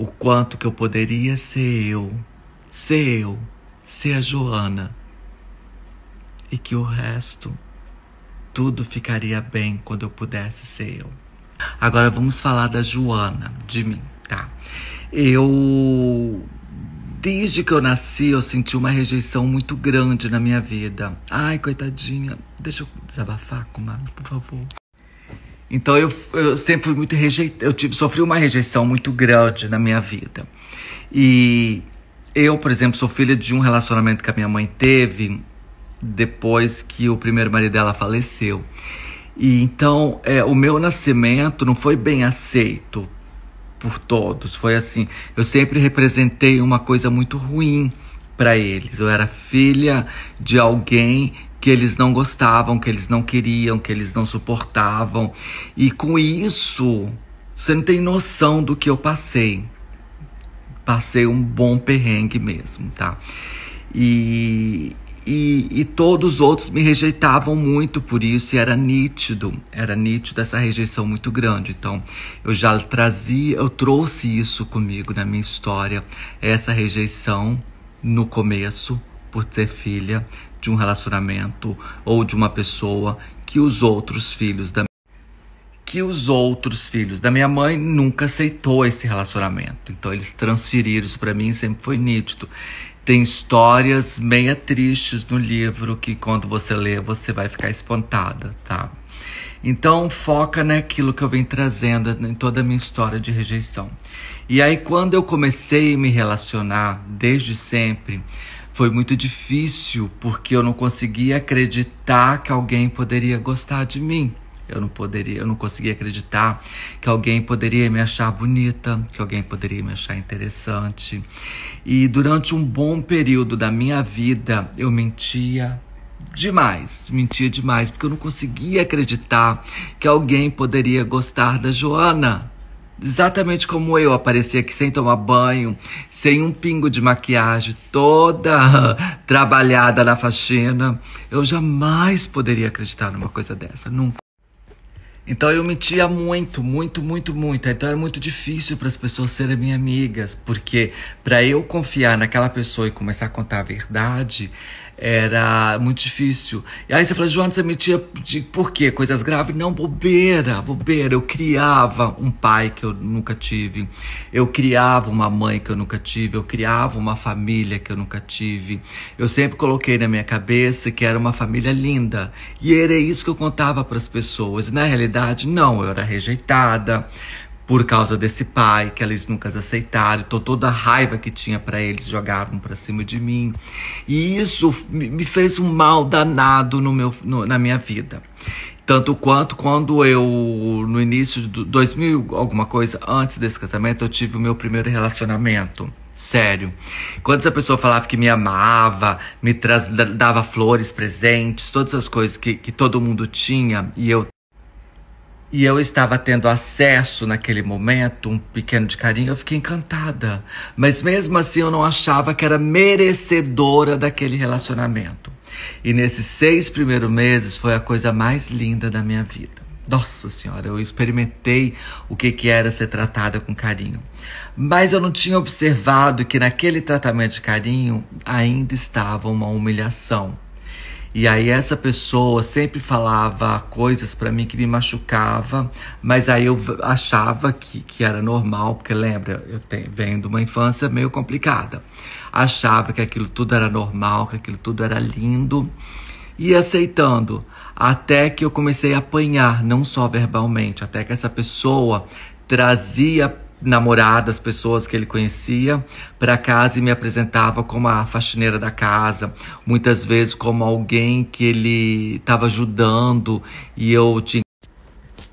o quanto que eu poderia ser eu, ser eu, ser a Joana. E que o resto, tudo ficaria bem quando eu pudesse ser eu. Agora vamos falar da Joana, de mim, tá? Eu Desde que eu nasci, eu senti uma rejeição muito grande na minha vida. Ai, coitadinha. Deixa eu desabafar, comadre, por favor. Então eu, eu sempre fui muito rejeitado. Eu tive, sofri uma rejeição muito grande na minha vida. E eu, por exemplo, sou filha de um relacionamento que a minha mãe teve depois que o primeiro marido dela faleceu. E então é, o meu nascimento não foi bem aceito por todos. Foi assim, eu sempre representei uma coisa muito ruim para eles. Eu era filha de alguém que eles não gostavam, que eles não queriam, que eles não suportavam. E com isso, você não tem noção do que eu passei. Passei um bom perrengue mesmo, tá? E, e, e, todos os outros me rejeitavam muito por isso, e era nítido, era nítido essa rejeição muito grande. Então, eu já trazia, eu trouxe isso comigo na minha história, essa rejeição no começo, por ser filha de um relacionamento ou de uma pessoa que os outros filhos da que os outros filhos da minha mãe nunca aceitou esse relacionamento. Então eles transferiram isso para mim, sempre foi nítido. Tem histórias meia tristes no livro que quando você lê você vai ficar espantada, tá? Então foca naquilo que eu venho trazendo em toda a minha história de rejeição. E aí quando eu comecei a me relacionar desde sempre, foi muito difícil porque eu não conseguia acreditar que alguém poderia gostar de mim. Eu não poderia, eu não conseguia acreditar que alguém poderia me achar bonita, que alguém poderia me achar interessante. E durante um bom período da minha vida, eu mentia demais, mentia demais, porque eu não conseguia acreditar que alguém poderia gostar da Joana. Exatamente como eu aparecia aqui sem tomar banho, sem um pingo de maquiagem, toda trabalhada na faxina. Eu jamais poderia acreditar numa coisa dessa, nunca. Então eu mentia muito, muito, muito, muito. Então era muito difícil para as pessoas serem minhas amigas, porque para eu confiar naquela pessoa e começar a contar a verdade, era muito difícil. E aí você fala, Joana, você mentia de por quê? Coisas graves? Não, bobeira, bobeira. Eu criava um pai que eu nunca tive. Eu criava uma mãe que eu nunca tive. Eu criava uma família que eu nunca tive. Eu sempre coloquei na minha cabeça que era uma família linda. E era isso que eu contava para as pessoas. E na realidade, não, eu era rejeitada por causa desse pai que eles nunca aceitaram. Então toda a raiva que tinha para eles jogaram para cima de mim. E isso me fez um mal danado no meu, no, na minha vida. Tanto quanto quando eu, no início de 2000, alguma coisa, antes desse casamento, eu tive o meu primeiro relacionamento. Sério. Quando essa pessoa falava que me amava, me dava flores, presentes, todas as coisas que, que todo mundo tinha, e eu e eu estava tendo acesso naquele momento, um pequeno de carinho, eu fiquei encantada. Mas mesmo assim eu não achava que era merecedora daquele relacionamento. E nesses seis primeiros meses foi a coisa mais linda da minha vida. Nossa Senhora, eu experimentei o que, que era ser tratada com carinho. Mas eu não tinha observado que naquele tratamento de carinho ainda estava uma humilhação e aí essa pessoa sempre falava coisas para mim que me machucava, mas aí eu achava que, que era normal, porque lembra, eu tenho, venho de uma infância meio complicada. Achava que aquilo tudo era normal, que aquilo tudo era lindo e aceitando. Até que eu comecei a apanhar, não só verbalmente, até que essa pessoa trazia namoradas, pessoas que ele conhecia, para casa e me apresentava como a faxineira da casa, muitas vezes como alguém que ele estava ajudando e eu tinha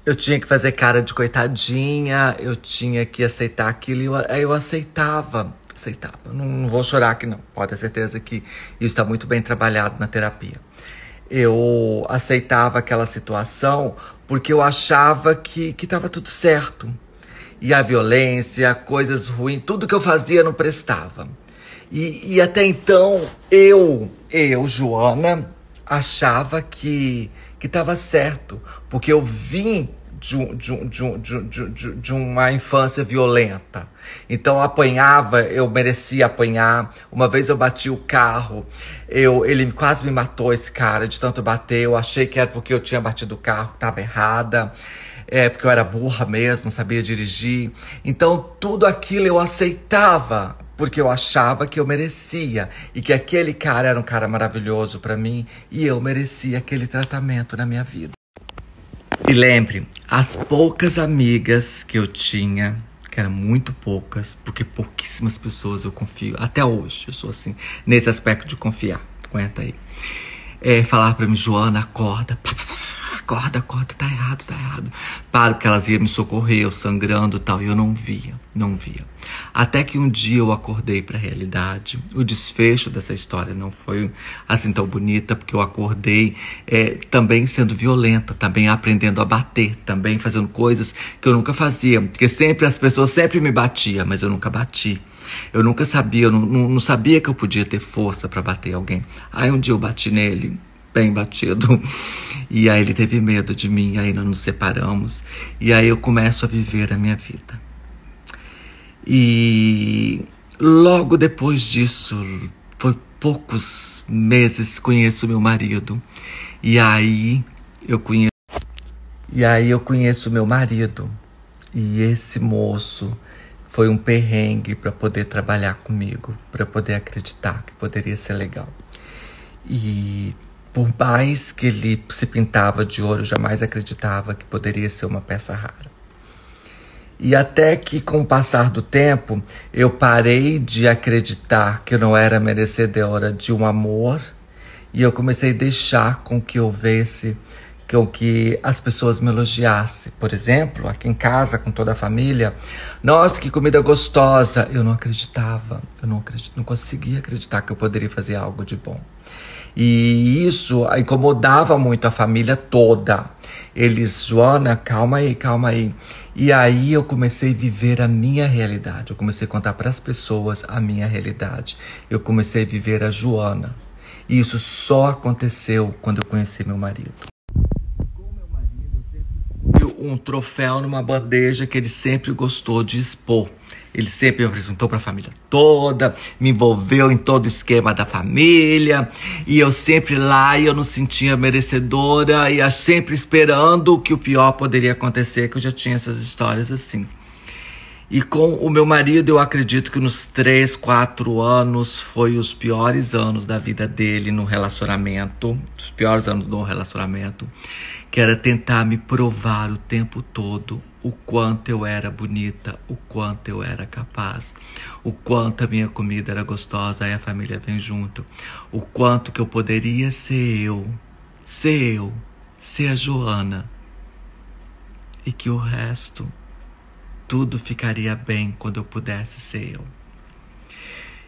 eu tinha que fazer cara de coitadinha, eu tinha que aceitar aquilo e eu, eu aceitava, aceitava. Não, não vou chorar aqui não, pode ter certeza que isso está muito bem trabalhado na terapia. Eu aceitava aquela situação porque eu achava que estava tudo certo, e a violência, coisas ruins, tudo que eu fazia não prestava. E, e até então eu, eu, Joana, achava que que estava certo, porque eu vim de, de, de, de, uma infância violenta. Então eu apanhava, eu merecia apanhar. Uma vez eu bati o carro, eu, ele quase me matou, esse cara, de tanto bater. Eu achei que era porque eu tinha batido o carro, estava errada. É, porque eu era burra mesmo, sabia dirigir. Então tudo aquilo eu aceitava porque eu achava que eu merecia e que aquele cara era um cara maravilhoso para mim e eu merecia aquele tratamento na minha vida. E lembre, as poucas amigas que eu tinha, que eram muito poucas, porque pouquíssimas pessoas eu confio, até hoje eu sou assim, nesse aspecto de confiar. Aguenta aí. É, falar para mim, Joana, acorda. Acorda, acorda, tá errado, tá errado. Para, porque elas iam me socorrer, eu sangrando e tal, e eu não via, não via. Até que um dia eu acordei para a realidade. O desfecho dessa história não foi assim tão bonita, porque eu acordei é, também sendo violenta, também aprendendo a bater, também fazendo coisas que eu nunca fazia. Porque sempre as pessoas sempre me batiam, mas eu nunca bati. Eu nunca sabia, eu não, não, não sabia que eu podia ter força para bater alguém. Aí um dia eu bati nele, bem batido. E aí ele teve medo de mim, aí nós nos separamos. E aí eu começo a viver a minha vida. E logo depois disso, por poucos meses, conheço meu marido. E aí eu conheço. E aí eu conheço meu marido. E esse moço foi um perrengue para poder trabalhar comigo, para poder acreditar que poderia ser legal. E por mais que ele se pintava de ouro, jamais acreditava que poderia ser uma peça rara. E até que, com o passar do tempo, eu parei de acreditar que eu não era merecedora de um amor e eu comecei a deixar com que houvesse, com que as pessoas me elogiassem. Por exemplo, aqui em casa, com toda a família, nossa, que comida gostosa! Eu não acreditava, eu não, acredit, não conseguia acreditar que eu poderia fazer algo de bom. E isso incomodava muito a família toda. Eles, Joana, calma aí, calma aí. E aí eu comecei a viver a minha realidade. Eu comecei a contar para as pessoas a minha realidade. Eu comecei a viver a Joana. E isso só aconteceu quando eu conheci meu marido. Um troféu numa bandeja que ele sempre gostou de expor. Ele sempre me apresentou para a família toda, me envolveu em todo o esquema da família, e eu sempre lá e eu não sentia merecedora, e sempre esperando que o pior poderia acontecer, que eu já tinha essas histórias assim. E com o meu marido, eu acredito que nos três, quatro anos foi os piores anos da vida dele no relacionamento, os piores anos do relacionamento, que era tentar me provar o tempo todo o quanto eu era bonita, o quanto eu era capaz, o quanto a minha comida era gostosa, aí a família vem junto, o quanto que eu poderia ser eu, ser eu, ser a Joana, e que o resto, tudo ficaria bem quando eu pudesse ser eu.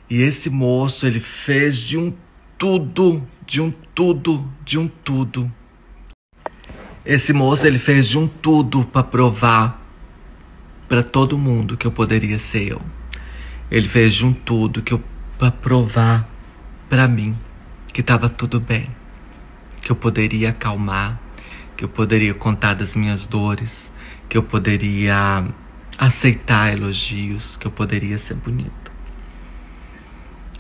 E esse moço, ele fez de um tudo, de um tudo, de um tudo esse moço ele fez de um tudo para provar para todo mundo que eu poderia ser eu. Ele fez de um tudo que eu para provar para mim que estava tudo bem, que eu poderia acalmar, que eu poderia contar das minhas dores, que eu poderia aceitar elogios, que eu poderia ser bonito.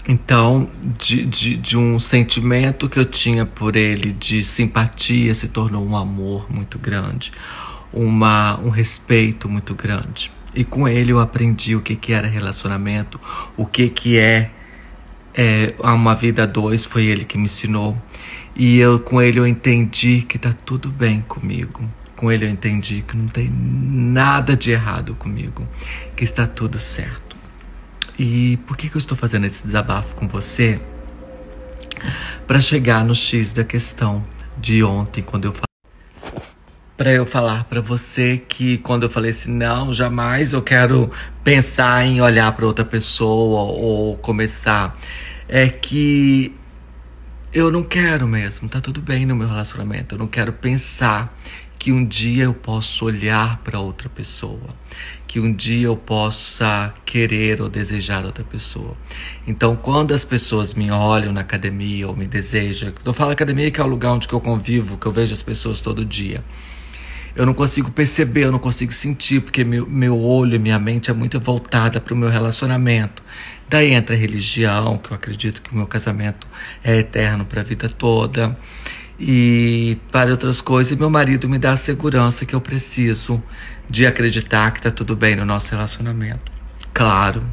Então, de, de, de, um sentimento que eu tinha por ele de simpatia se tornou um amor muito grande, uma, um respeito muito grande. E com ele eu aprendi o que, que era relacionamento, o que, que é, é uma vida a dois, foi ele que me ensinou. E eu com ele eu entendi que tá tudo bem comigo. Com ele eu entendi que não tem nada de errado comigo, que está tudo certo. E por que, que eu estou fazendo esse desabafo com você? Para chegar no X da questão de ontem, quando eu falei. Para eu falar para você que quando eu falei assim, não, jamais eu quero pensar em olhar para outra pessoa ou começar. É que eu não quero mesmo, tá tudo bem no meu relacionamento. Eu não quero pensar que um dia eu possa olhar para outra pessoa, que um dia eu possa querer ou desejar outra pessoa. Então, quando as pessoas me olham na academia ou me desejam, eu falo academia que é o lugar onde eu convivo, que eu vejo as pessoas todo dia. eu não consigo perceber, eu não consigo sentir, porque meu, meu olho minha mente é muito voltada para o meu relacionamento. Daí entra a religião, que eu acredito que o meu casamento é eterno para a vida toda, e para outras coisas. E meu marido me dá a segurança que eu preciso de acreditar que está tudo bem no nosso relacionamento. Claro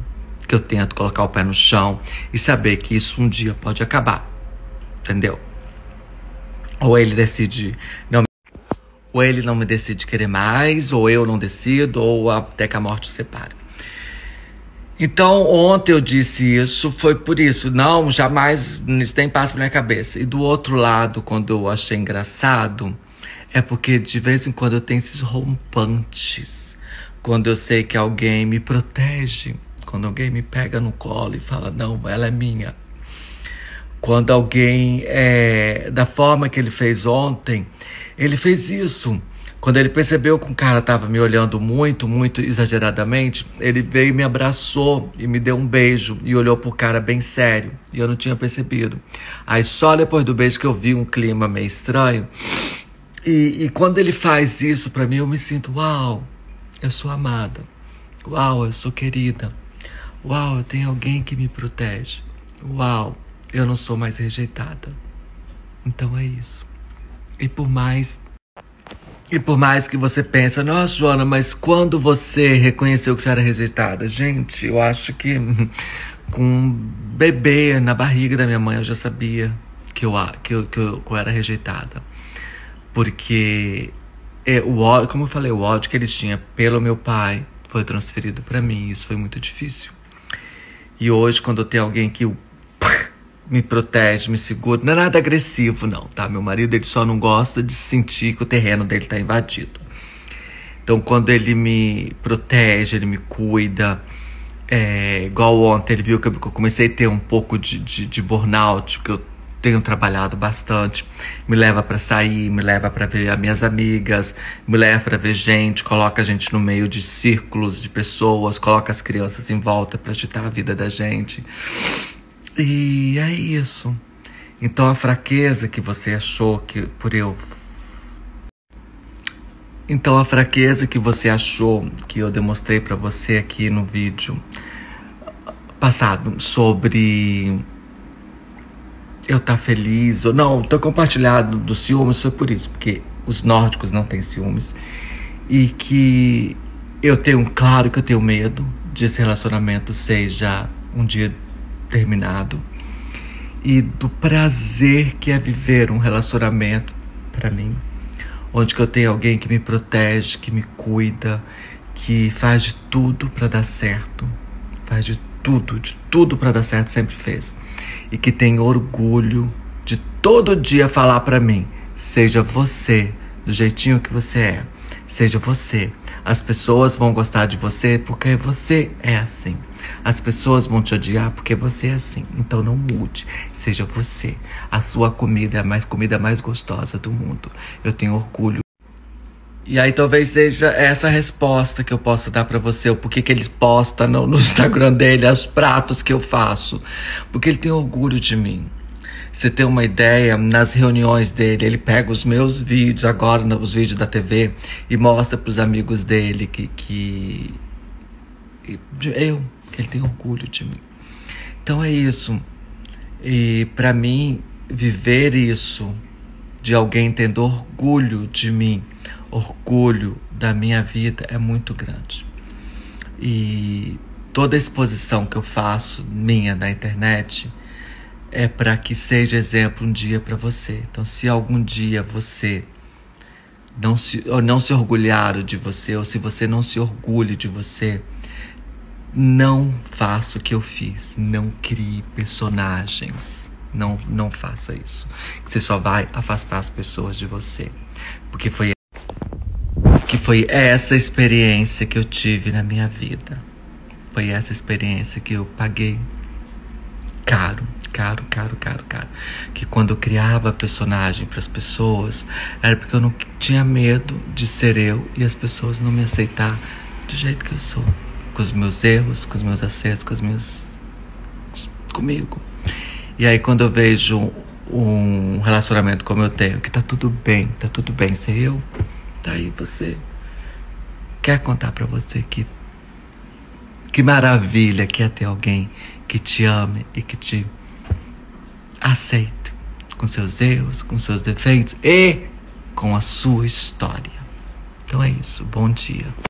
que eu tento colocar o pé no chão e saber que isso um dia pode acabar, entendeu? Ou ele decide não ou ele não me decide querer mais, ou eu não decido, ou até que a morte separe. Então, ontem eu disse isso, foi por isso. Não, jamais, isso nem passa pela minha cabeça. E do outro lado, quando eu achei engraçado, é porque de vez em quando eu tenho esses rompantes. Quando eu sei que alguém me protege. Quando alguém me pega no colo e fala, não, ela é minha. Quando alguém, é, da forma que ele fez ontem, ele fez isso. Quando ele percebeu que o cara estava me olhando muito, muito exageradamente, ele veio e me abraçou e me deu um beijo e olhou pro cara bem sério. E eu não tinha percebido. Aí só depois do beijo que eu vi um clima meio estranho. E, e quando ele faz isso para mim, eu me sinto, uau, eu sou amada. Uau, eu sou querida. Uau, eu tenho alguém que me protege. Uau, eu não sou mais rejeitada. Então é isso. E por mais e por mais que você pense, nossa, Joana, mas quando você reconheceu que você era rejeitada? Gente, eu acho que com um bebê na barriga da minha mãe eu já sabia que eu, que eu, que eu, que eu era rejeitada. Porque é, o ódio, como eu falei, o ódio que ele tinha pelo meu pai foi transferido para mim. Isso foi muito difícil. E hoje, quando eu tenho alguém que me protege, me segura. Não é nada agressivo, não, tá? Meu marido ele só não gosta de sentir que o terreno dele está invadido. Então, quando ele me protege, ele me cuida. É, igual ontem, ele viu que eu comecei a ter um pouco de, de, de burnout, porque eu tenho trabalhado bastante. Me leva para sair, me leva para ver as minhas amigas, me leva para ver gente, coloca a gente no meio de círculos de pessoas, coloca as crianças em volta para agitar a vida da gente. E é isso. Então a fraqueza que você achou que por eu Então a fraqueza que você achou que eu demonstrei para você aqui no vídeo passado sobre eu tá feliz ou não, tô compartilhado do ciúmes foi por isso, porque os nórdicos não têm ciúmes e que eu tenho claro que eu tenho medo de esse relacionamento seja um dia terminado e do prazer que é viver um relacionamento para mim, onde eu tenho alguém que me protege, que me cuida, que faz de tudo para dar certo, faz de tudo, de tudo para dar certo sempre fez e que tem orgulho de todo dia falar para mim, seja você do jeitinho que você é, seja você. As pessoas vão gostar de você porque você é assim. As pessoas vão te odiar porque você é assim. Então não mude. Seja você. A sua comida é a mais comida mais gostosa do mundo. Eu tenho orgulho. E aí talvez seja essa resposta que eu possa dar para você, o porquê que ele posta no, no Instagram dele os pratos que eu faço. Porque ele tem orgulho de mim. Você tem uma ideia, nas reuniões dele, ele pega os meus vídeos agora, os vídeos da TV, e mostra para os amigos dele que, que eu, ele tem orgulho de mim. Então é isso. E para mim, viver isso, de alguém tendo orgulho de mim, orgulho da minha vida, é muito grande. E toda exposição que eu faço minha na internet é para que seja exemplo um dia para você. Então, se algum dia você não se, ou não se orgulhar de você, ou se você não se orgulhe de você, não faça o que eu fiz. Não crie personagens. Não, não faça isso. Você só vai afastar as pessoas de você. Porque foi que foi essa experiência que eu tive na minha vida. Foi essa experiência que eu paguei caro, caro, caro, caro, caro. Que quando eu criava personagem para as pessoas, era porque eu não tinha medo de ser eu e as pessoas não me aceitar do jeito que eu sou com os meus erros, com os meus acertos, com os meus. comigo. E aí, quando eu vejo um relacionamento como eu tenho, que tá tudo bem, tá tudo bem ser eu, tá aí você quer contar para você que que maravilha que é ter alguém que te ame e que te aceite com seus erros, com seus defeitos e com a sua história. Então é isso. Bom dia.